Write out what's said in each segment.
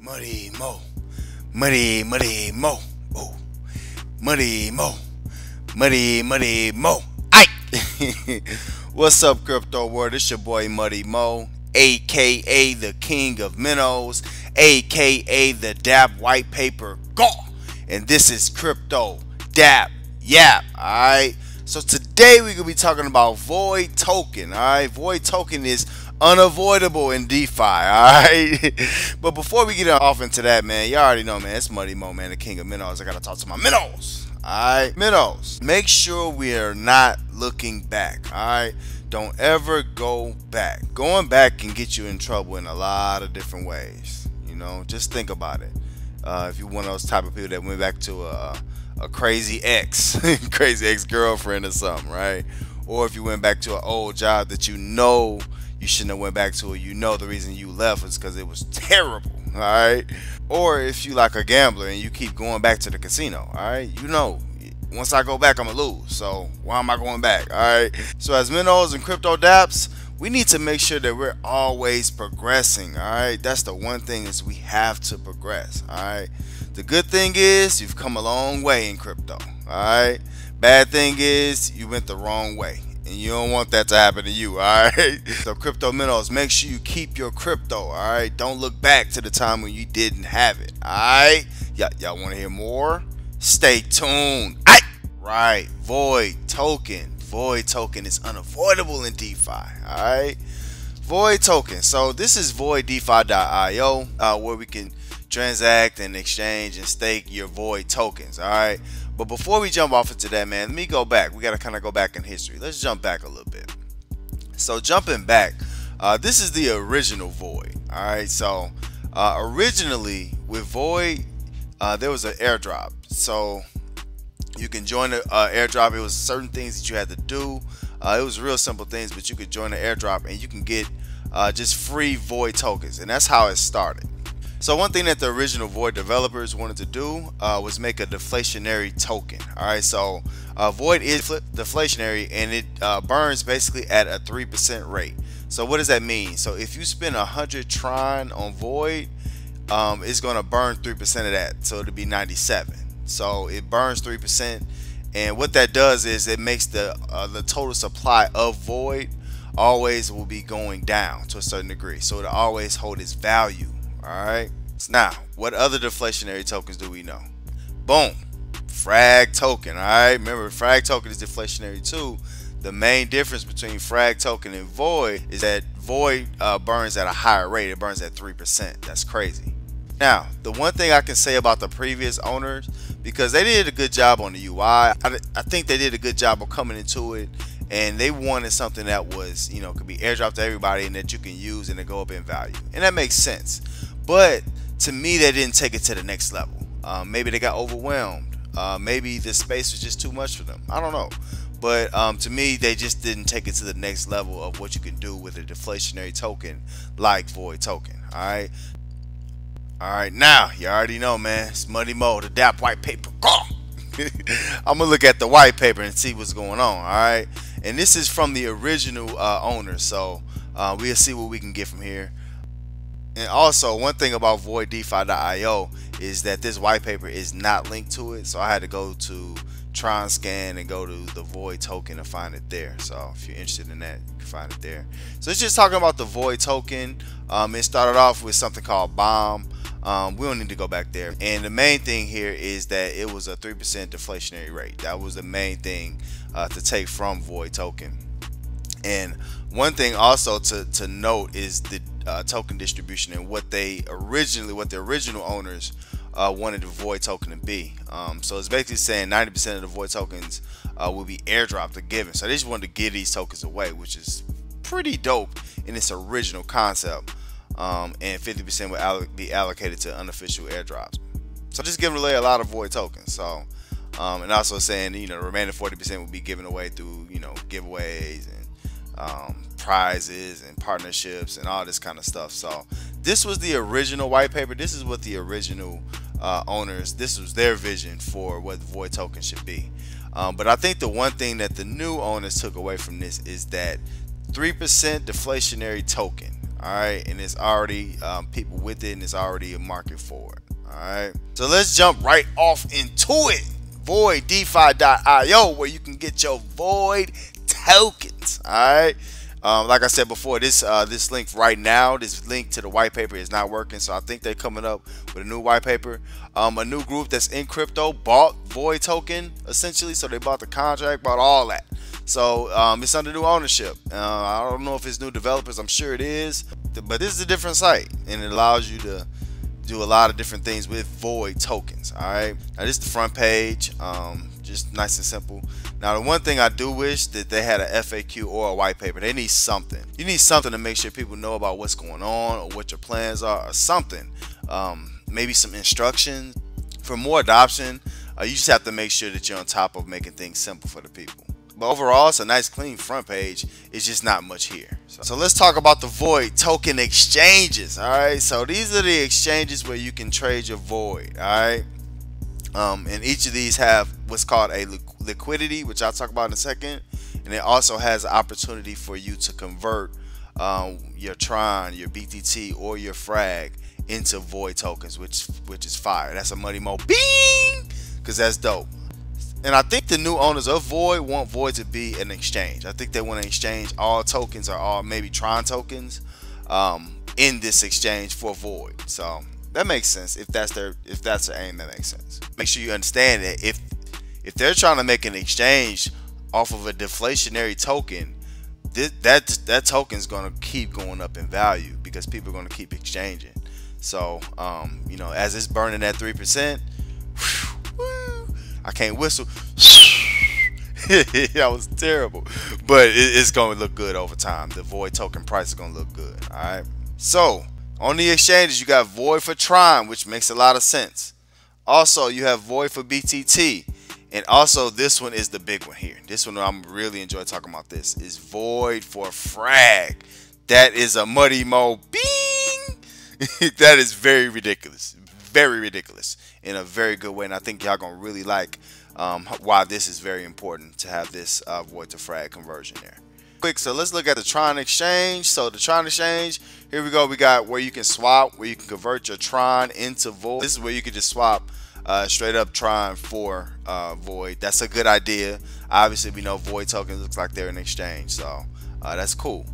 Muddy Mo. Muddy, muddy Mo. Oh. Muddy Mo. Muddy, muddy Mo. Aye. What's up, crypto world? It's your boy Muddy Mo, aka the King of Minnows, aka the dApp White Paper Gaw. And this is Crypto dApp Yap. Alright. So today we're gonna be talking about Void Token. Alright, Void Token is unavoidable in DeFi, alright? but before we get off into that, man, you all already know, man, it's Muddy Mo, man, the king of minnows. I gotta talk to my minnows. Alright, minnows. Make sure we are not looking back. Alright. Don't ever go back. Going back can get you in trouble in a lot of different ways. You know, just think about it. Uh, if you're one of those type of people that went back to a, a crazy ex, crazy ex girlfriend or something, right? Or if you went back to an old job that you know you shouldn't have went back to it. You know the reason you left was because it was terrible. All right. Or if you like a gambler and you keep going back to the casino. All right. You know once I go back, I'm gonna lose. So why am I going back? All right. So as minnows and crypto dApps, we need to make sure that we're always progressing. All right. That's the one thing is we have to progress. All right. The good thing is you've come a long way in crypto. All right. Bad thing is you went the wrong way and you don't want that to happen to you all right so crypto minnows make sure you keep your crypto all right don't look back to the time when you didn't have it all right y'all y'all want to hear more? Stay tuned. Right. Void token. Void token is unavoidable in defi all right void token. So this is voiddefi.io uh, where we can transact and exchange and stake your void tokens all right but before we jump off into that, man, let me go back. We got to kind of go back in history. Let's jump back a little bit. So jumping back, uh, this is the original Void. All right. So uh, originally with Void, uh, there was an airdrop. So you can join the airdrop. It was certain things that you had to do. Uh, it was real simple things, but you could join the airdrop and you can get uh, just free Void tokens, and that's how it started. So one thing that the original Void developers wanted to do uh, was make a deflationary token. All right, so uh, Void is deflationary and it uh, burns basically at a 3% rate. So what does that mean? So if you spend 100 Tron on Void, um, it's going to burn 3% of that. So it'll be 97. So it burns 3%. And what that does is it makes the uh, the total supply of Void always will be going down to a certain degree. So it'll always hold its value all right. Now, what other deflationary tokens do we know? Boom. Frag token. All right. Remember, frag token is deflationary too. The main difference between frag token and void is that void uh, burns at a higher rate. It burns at 3%. That's crazy. Now, the one thing I can say about the previous owners, because they did a good job on the UI, I, I think they did a good job of coming into it and they wanted something that was, you know, could be airdropped to everybody and that you can use and it go up in value. And that makes sense. But to me, they didn't take it to the next level. Um, maybe they got overwhelmed. Uh, maybe the space was just too much for them. I don't know. But um, to me, they just didn't take it to the next level of what you can do with a deflationary token like Void Token. All right. All right. Now, you already know, man. It's Muddy Mo, the dApp white paper. I'm going to look at the white paper and see what's going on. All right. And this is from the original uh, owner. So uh, we'll see what we can get from here. And also, one thing about voiddefi.io is that this white paper is not linked to it. So I had to go to Tronscan and go to the Void token to find it there. So if you're interested in that, you can find it there. So it's just talking about the Void token. Um, it started off with something called Bomb. Um, we don't need to go back there. And the main thing here is that it was a 3% deflationary rate. That was the main thing uh, to take from Void token. And one thing also to, to note is the uh, token distribution and what they originally, what the original owners uh, wanted the void token to be. Um, so it's basically saying 90% of the void tokens uh, will be airdropped or given. So they just wanted to give these tokens away, which is pretty dope in its original concept. Um, and 50% will be allocated to unofficial airdrops. So just giving away a lot of void tokens. So um, and also saying you know the remaining 40% will be given away through you know giveaways and um, prizes and partnerships and all this kind of stuff. So this was the original white paper. This is what the original uh, owners, this was their vision for what Void Token should be. Um, but I think the one thing that the new owners took away from this is that 3% deflationary token. All right, and it's already um, people with it, and it's already a market for it. All right, so let's jump right off into it. VoidDeFi.io, where you can get your Void tokens. All right. Um, like I said before, this uh, this link right now, this link to the white paper is not working. So I think they're coming up with a new white paper. Um, a new group that's in crypto bought Void token essentially. So they bought the contract, bought all that. So um, it's under new ownership. Uh, I don't know if it's new developers. I'm sure it is, but this is a different site, and it allows you to do a lot of different things with Void tokens. All right. Now this is the front page. Um, just nice and simple. Now, the one thing I do wish that they had a FAQ or a white paper. They need something. You need something to make sure people know about what's going on or what your plans are or something. Um, maybe some instructions for more adoption. Uh, you just have to make sure that you're on top of making things simple for the people. But overall, it's a nice clean front page. It's just not much here. So, so let's talk about the Void token exchanges. All right. So these are the exchanges where you can trade your Void. All right. Um, and each of these have what's called a liquidity, which I'll talk about in a second. And it also has an opportunity for you to convert um, your Tron, your BTT, or your Frag into Void tokens, which which is fire. That's a muddy mo bing, because that's dope. And I think the new owners of Void want Void to be an exchange. I think they want to exchange all tokens or all maybe Tron tokens um, in this exchange for Void. So that makes sense. If that's their if that's their aim, that makes sense. Make sure you understand that if if they're trying to make an exchange off of a deflationary token, that that, that token is going to keep going up in value because people are going to keep exchanging. So, um, you know, as it's burning at three percent, I can't whistle. that was terrible, but it, it's going to look good over time. The void token price is going to look good. All right. So on the exchanges, you got void for Tron, which makes a lot of sense. Also, you have void for BTT. And also, this one is the big one here. This one I'm really enjoy talking about. This is void for frag. That is a muddy mo bing. that is very ridiculous, very ridiculous in a very good way. And I think y'all gonna really like um, why this is very important to have this uh, void to frag conversion there. Quick, so let's look at the Tron Exchange. So the Tron Exchange, here we go. We got where you can swap, where you can convert your Tron into Void. This is where you can just swap uh, straight up Tron for uh, Void. That's a good idea. Obviously, we know Void tokens looks like they're in exchange, so uh, that's cool.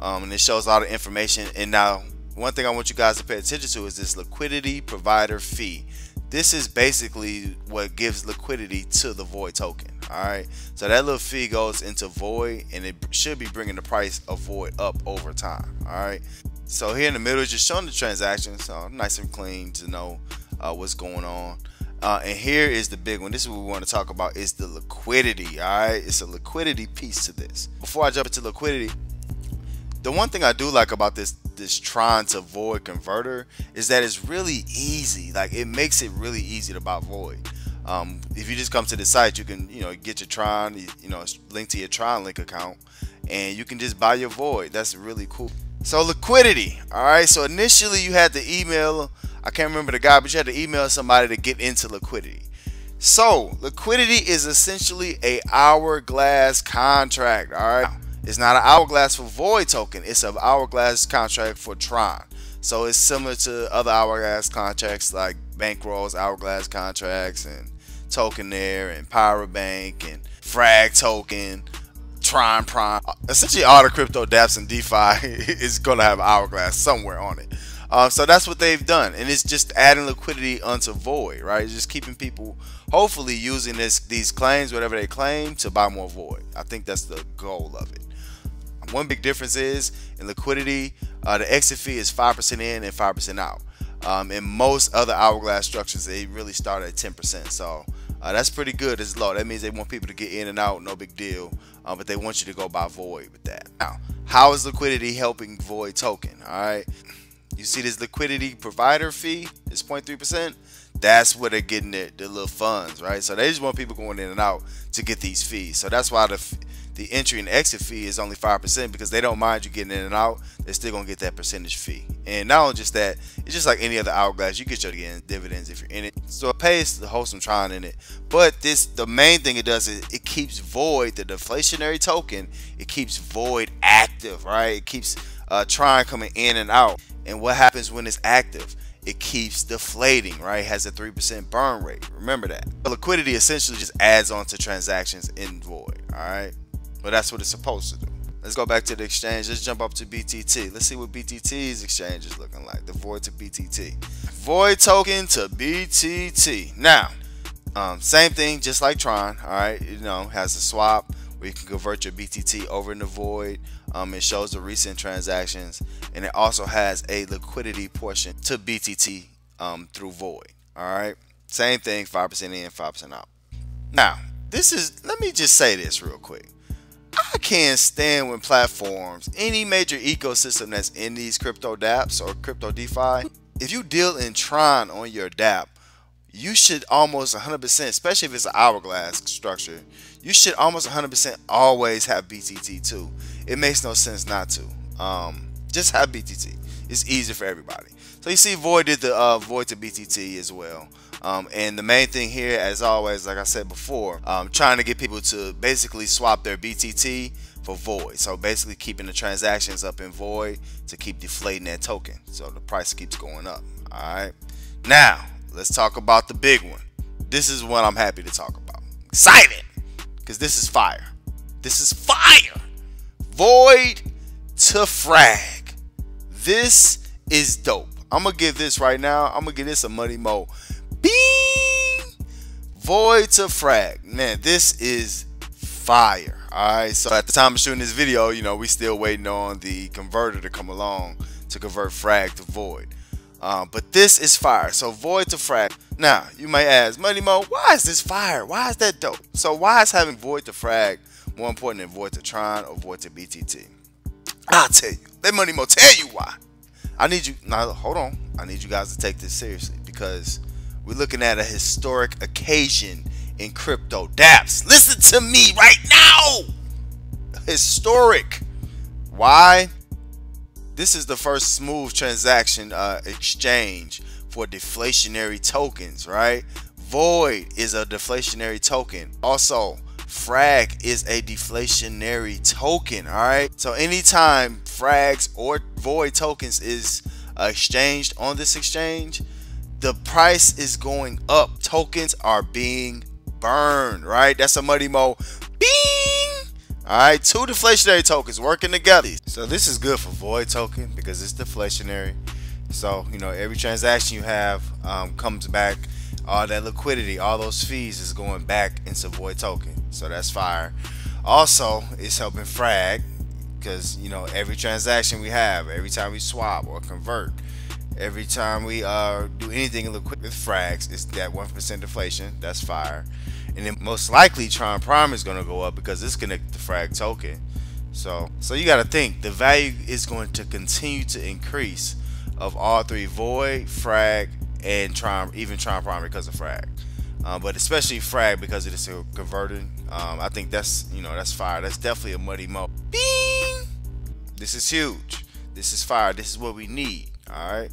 Um, and it shows a lot of information. And now, one thing I want you guys to pay attention to is this liquidity provider fee. This is basically what gives liquidity to the Void token. All right, so that little fee goes into Void, and it should be bringing the price of Void up over time. All right, so here in the middle is just showing the transaction, so nice and clean to know uh, what's going on. Uh, and here is the big one. This is what we want to talk about is the liquidity. All right, it's a liquidity piece to this. Before I jump into liquidity, the one thing I do like about this this Tron to void converter is that it's really easy. Like it makes it really easy to buy void. Um, if you just come to the site, you can you know get your Tron, you know, link to your Tron link account, and you can just buy your void. That's really cool. So liquidity. All right. So initially you had to email I can't remember the guy, but you had to email somebody to get into liquidity. So liquidity is essentially a hourglass contract. All right, it's not an hourglass for Void token. It's an hourglass contract for Tron. So it's similar to other hourglass contracts like Bankrolls hourglass contracts and Tokenaire and Pyrobank and Frag token. Tron Prime. Essentially, all the crypto dApps and DeFi is going to have hourglass somewhere on it. Uh, so that's what they've done, and it's just adding liquidity onto Void, right? It's just keeping people hopefully using this these claims, whatever they claim, to buy more Void. I think that's the goal of it. One big difference is in liquidity, uh, the exit fee is 5% in and 5% out. Um, in most other hourglass structures, they really start at 10%. So uh, that's pretty good. It's low. That means they want people to get in and out, no big deal. Uh, but they want you to go buy Void with that. Now, how is liquidity helping Void token? All right. You see this liquidity provider fee is 0.3%. That's where they're getting their, their little funds, right? So they just want people going in and out to get these fees. So that's why the the entry and exit fee is only 5% because they don't mind you getting in and out. They're still going to get that percentage fee. And not only just that, it's just like any other hourglass. You get your dividends if you're in it. So it pays to hold some Tron in it. But this, the main thing it does is it keeps Void, the deflationary token, it keeps Void active, right? It keeps uh, Tron coming in and out. And what happens when it's active? It keeps deflating, right? It has a 3% burn rate. Remember that. The liquidity essentially just adds on to transactions in Void, all right? But that's what it's supposed to do. Let's go back to the exchange. Let's jump up to BTT. Let's see what BTT's exchange is looking like. The Void to BTT. Void token to BTT. Now, um, same thing, just like Tron. All right, you know, has a swap where you can convert your BTT over into Void. Um, it shows the recent transactions, and it also has a liquidity portion to BTT um, through Void. All right, same thing, five percent in, five percent out. Now, this is. Let me just say this real quick. I can't stand when platforms, any major ecosystem that's in these crypto dApps or crypto DeFi, if you deal in Tron on your dApp, you should almost 100%, especially if it's an hourglass structure, you should almost 100% always have BTT too. It makes no sense not to. Um, just have BTT. It's easy for everybody. So you see Void did the uh, Void to BTT as well. Um, and the main thing here, as always, like I said before, um, trying to get people to basically swap their BTT for Void. So basically keeping the transactions up in Void to keep deflating that token. So the price keeps going up. All right. Now, let's talk about the big one. This is what I'm happy to talk about. Excited! Because this is fire. This is fire! Void to frag. This is dope. I'm to give this right now. I'm to give this a muddy mo Bing! Void to frag. Man, this is fire. Alright, so at the time of shooting this video, you know, we still waiting on the converter to come along to convert frag to void. Um, but this is fire. So void to frag. Now, you might ask, Muddy Mo, why is this fire? Why is that dope? So why is having void to frag more important than void to Tron or void to BTT? I'll tell you. Let Muddy Mo tell you why. I need you, now hold on. I need you guys to take this seriously because we're looking at a historic occasion in crypto dApps. Listen to me right now. Historic. Why? This is the first smooth transaction uh, exchange for deflationary tokens, right? Void is a deflationary token. Also, Frag is a deflationary token, all right? So anytime Frags or Void tokens is exchanged on this exchange, the price is going up. Tokens are being burned, right? That's a Muddy Mo. Bing! All right, two deflationary tokens working together. So this is good for Void token because it's deflationary. So, you know, every transaction you have um, comes back. All that liquidity, all those fees is going back into Void token. So that's fire. Also, it's helping Frag because, you know, every transaction we have, every time we swap or convert, Every time we uh, do anything liquid with frags, it's that 1% deflation. That's fire. And then most likely Tron Prime is going to go up because it's connected to frag token. So, so you got to think the value is going to continue to increase of all three Void, Frag, and Tron, even Tron Prime because of Frag. Um, but especially Frag because it is converting. Um, I think that's you know that's fire. That's definitely a muddy mo. Bing! This is huge. This is fire. This is what we need. All right.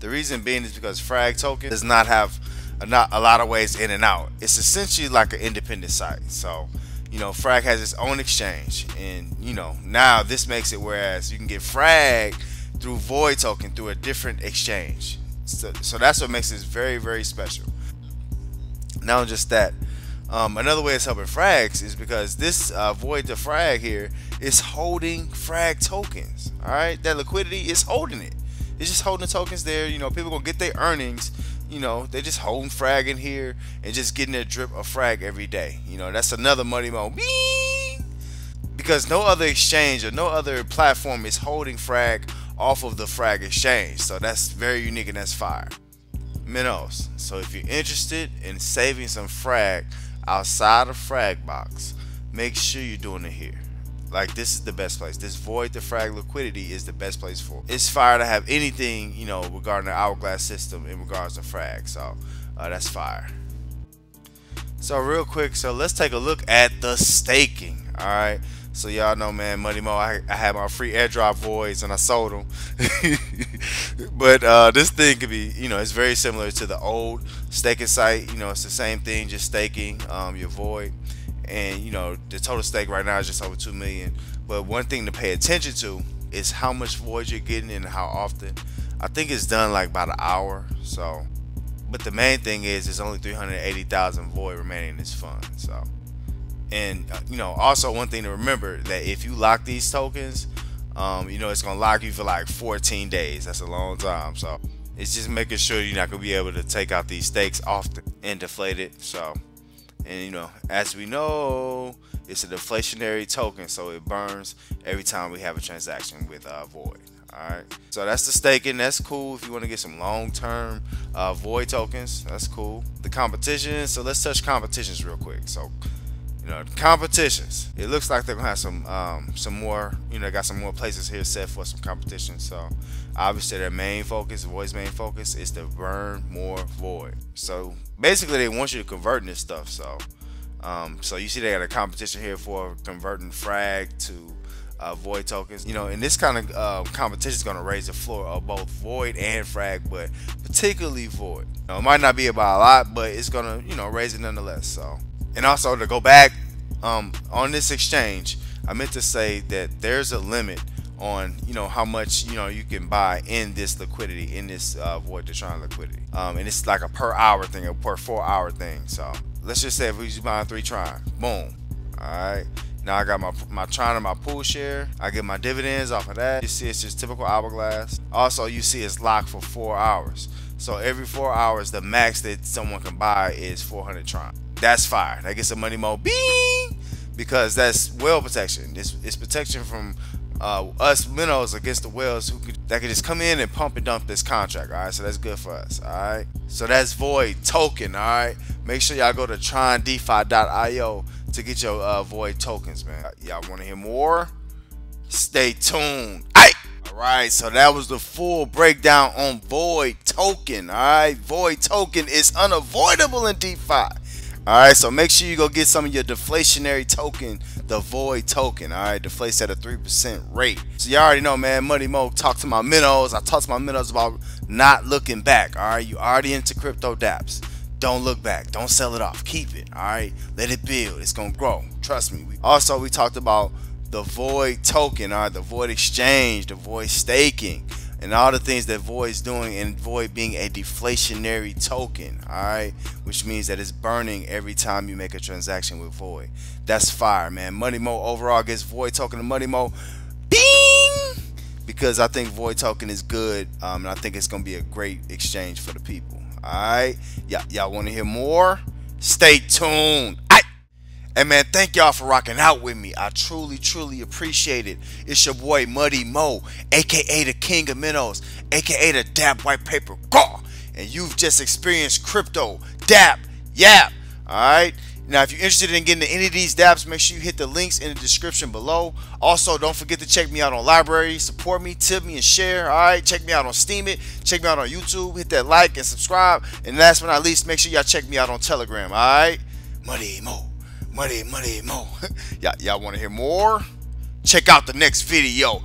The reason being is because Frag token does not have a, not a lot of ways in and out. It's essentially like an independent site. So, you know, Frag has its own exchange, and you know now this makes it whereas you can get Frag through Void token through a different exchange. So, so that's what makes this very very special. Not just that. Um, another way it's helping frags is because this uh, void to frag here is holding frag tokens. All right, that liquidity is holding it. It's just holding the tokens there. You know, people gonna get their earnings. You know, they're just holding frag in here and just getting a drip of frag every day. You know, that's another muddy mo. Because no other exchange or no other platform is holding frag off of the frag exchange. So that's very unique and that's fire. Minnows. So if you're interested in saving some frag outside of Fragbox, make sure you're doing it here. Like this is the best place. This void to frag liquidity is the best place for. It's fire to have anything you know regarding the hourglass system in regards to frag. So uh, that's fire. So real quick, so let's take a look at the staking. All right. So y'all know, man, Muddy Mo, I, I had my free airdrop voids and I sold them. but uh, this thing could be, you know, it's very similar to the old staking site. You know, it's the same thing, just staking um, your void and you know the total stake right now is just over two million. But one thing to pay attention to is how much void you're getting and how often. I think it's done like about an hour. So, but the main thing is it's only 380,000 void remaining in this fund. So, and uh, you know, also one thing to remember that if you lock these tokens, um, you know, it's gonna lock you for like 14 days. That's a long time. So, it's just making sure you're not gonna be able to take out these stakes often and deflate it. So, and you know, as we know, it's a deflationary token, so it burns every time we have a transaction with uh, Void. Alright, so that's the staking. That's cool if you want to get some long-term uh, Void tokens. That's cool. The competition. So let's touch competitions real quick. So know, competitions. It looks like they're gonna have some um, some more. You know, got some more places here set for some competition. So obviously their main focus, Void's main focus, is to burn more Void. So basically, they want you to convert this stuff. So um, so you see they got a competition here for converting frag to uh, void tokens. You know, and this kind of uh, competition is going to raise the floor of both void and frag, but particularly void. You know, it might not be about a lot, but it's going to you know raise it nonetheless. So, and also to go back um, on this exchange, I meant to say that there's a limit on you know how much you know you can buy in this liquidity in this uh, void to tron liquidity um, and it's like a per hour thing a per four hour thing so let's just say if we just buying three tron boom all right now I got my my Tron and my pool share. I get my dividends off of that. You see it's just typical hourglass. Also you see it's locked for four hours. So every four hours the max that someone can buy is 400 Tron. That's fire. That gets a muddy mo bing because that's whale protection. It's, it's protection from uh, us minnows against the whales who could that could just come in and pump and dump this contract. All right, so that's good for us. All right, so that's void token. All right, make sure y'all go to trondefi.io to get your uh, void tokens, man. Y'all want to hear more? Stay tuned. All right, so that was the full breakdown on void token. All right, void token is unavoidable in DeFi. All right, so make sure you go get some of your deflationary token, the Void token. All right, deflates at a 3% rate. So you already know, man, Muddy Mo talk to my minnows. I talk to my minnows about not looking back. All right, you already into crypto dApps. Don't look back. Don't sell it off. Keep it. All right, let it build. It's going to grow. Trust me. We also, we talked about the Void token, all right, the Void exchange, the Void staking and all the things that Void's doing and Void being a deflationary token, alright? Which means that it's burning every time you make a transaction with Void. That's fire, man. Muddy Mo overall gets Void token to Muddy Mo. Bing! Because I think Void token is good, um, and I think it's gonna be a great exchange for the people. Alright? Yeah, y'all wanna hear more? Stay tuned. And man, thank y'all for rocking out with me. I truly, truly appreciate it. It's your boy Muddy Mo, aka the King of Minnows, aka the dApp White Paper Gaw. And you've just experienced crypto, dApp, yap. Alright? Now, if you're interested in getting to any of these dApps, make sure you hit the links in the description below. Also, don't forget to check me out on LBRY, Support me, tip me, and share. All right, check me out on Steemit, Check me out on YouTube. Hit that like and subscribe. And last but not least, make sure y'all check me out on Telegram. All right, Muddy Mo. Money, money, mo. y'all, y'all want to hear more? Check out the next video.